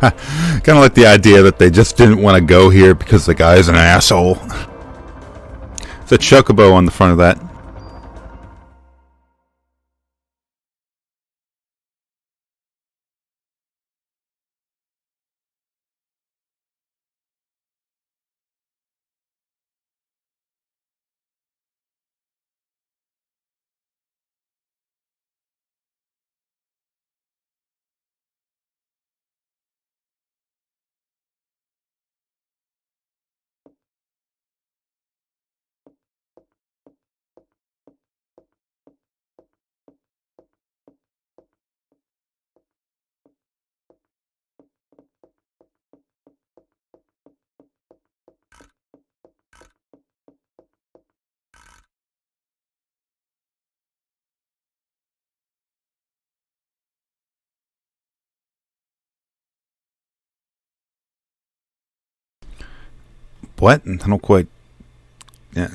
kind of like the idea that they just didn't want to go here because the guy's an asshole. It's a chocobo on the front of that. What? I don't quite. Yeah.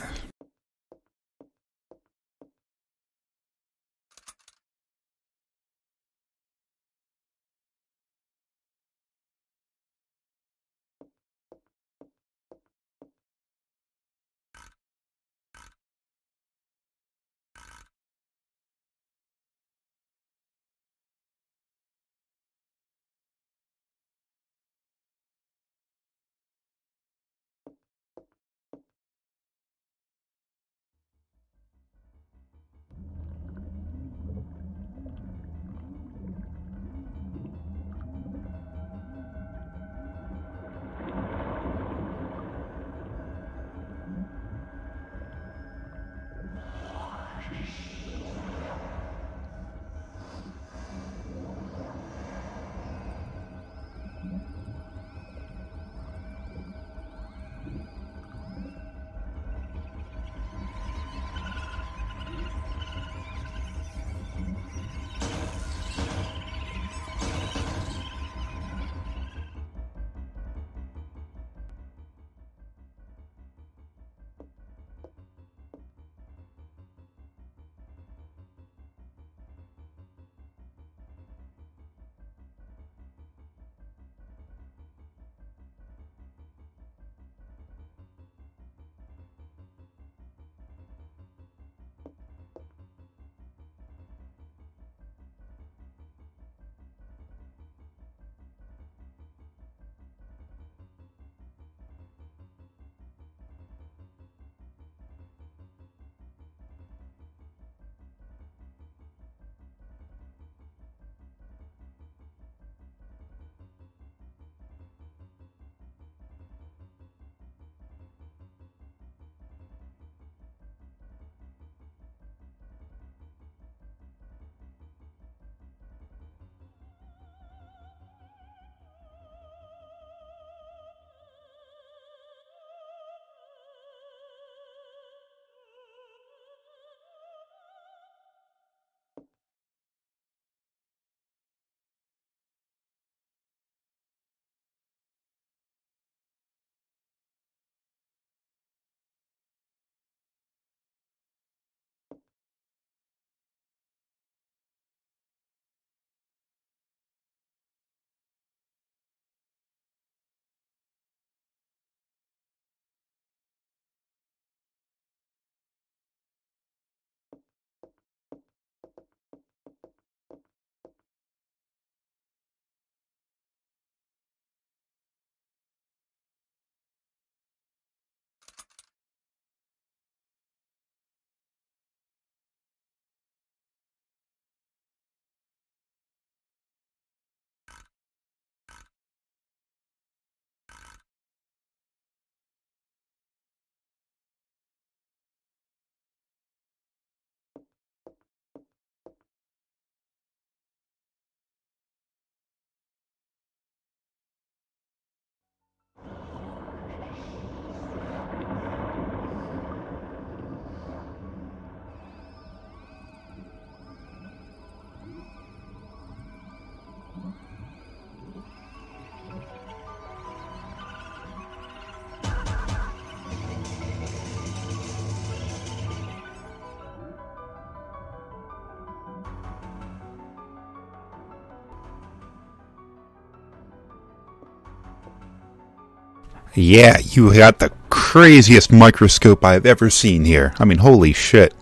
Yeah, you got the craziest microscope I've ever seen here. I mean, holy shit.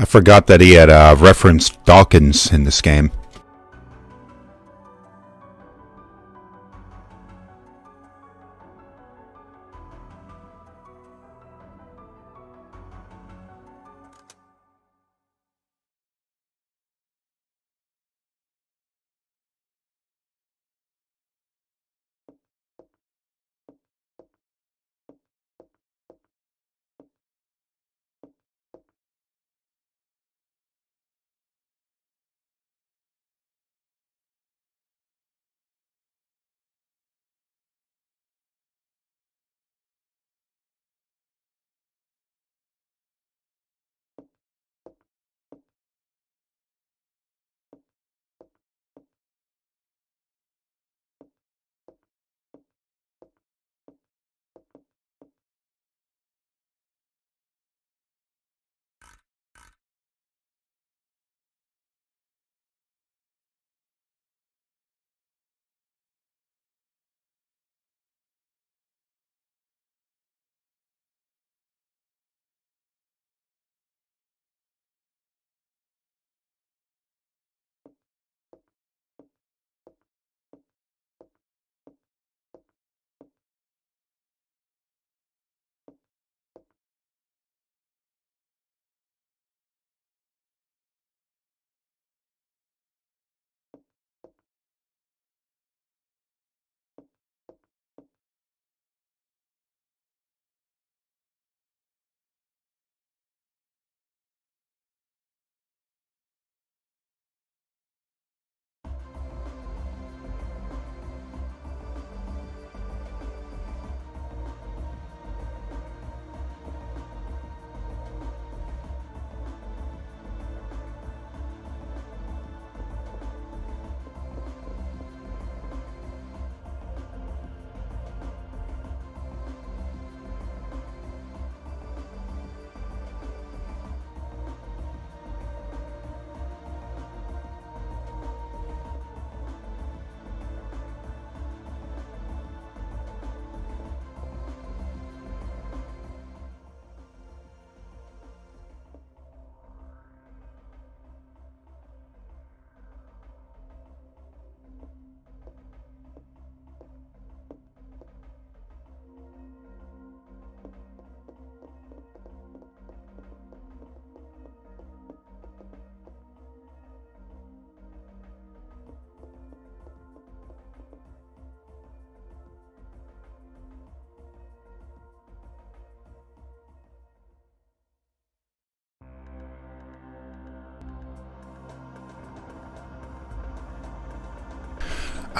I forgot that he had uh, referenced Dawkins in this game.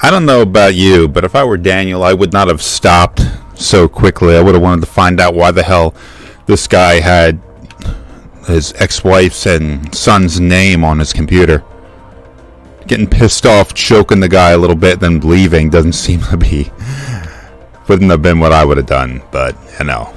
I don't know about you, but if I were Daniel, I would not have stopped so quickly. I would have wanted to find out why the hell this guy had his ex-wife's and son's name on his computer. Getting pissed off, choking the guy a little bit, then leaving doesn't seem to be... Wouldn't have been what I would have done, but, you know.